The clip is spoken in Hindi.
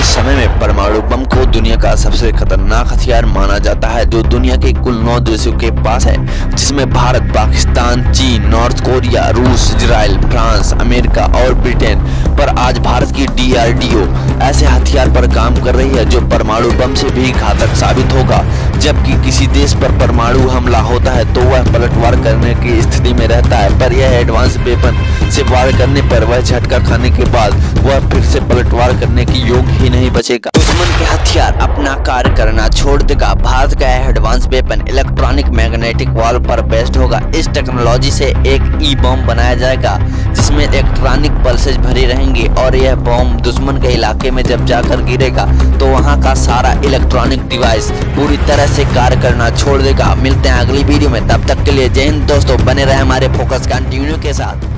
के समय में परमाणु बम को दुनिया का सबसे खतरनाक हथियार माना जाता है, जो दुनिया के कुल नौ देशों के पास है, जिसमें भारत, पाकिस्तान, चीन, नॉर्थ कोरिया, रूस इसराइल फ्रांस, अमेरिका और ब्रिटेन पर आज भारत की डीआरडीओ ऐसे हथियार पर काम कर रही है, जो परमाणु बम से भी घातक साबित होगा। जबकि किसी देश पर परमाणु हमला होता है तो वह पलटवार करने की स्थिति में रहता है, पर यह एडवांस वेपन से वार करने पर वह झटका खाने के बाद वह फिर से पलटवार करने की योग ही नहीं बचेगा। दुश्मन के हथियार अपना कार्य करना छोड़ देगा। भारत का advance weapon electronic magnetic wall पर बेस्ड होगा। इस टेक्नोलॉजी से एक ई बॉम्ब बनाया जाएगा, जिसमें इलेक्ट्रॉनिक पल्सेज भरी रहेंगी और यह बॉम्ब दुश्मन के इलाके में जब जाकर गिरेगा तो वहाँ का सारा इलेक्ट्रॉनिक डिवाइस पूरी तरह से कार्य करना छोड़ देगा। मिलते हैं अगली वीडियो में। तब तक के लिए जय हिंद दोस्तों, बने रहे हमारे फोकस कंटिन्यू के साथ।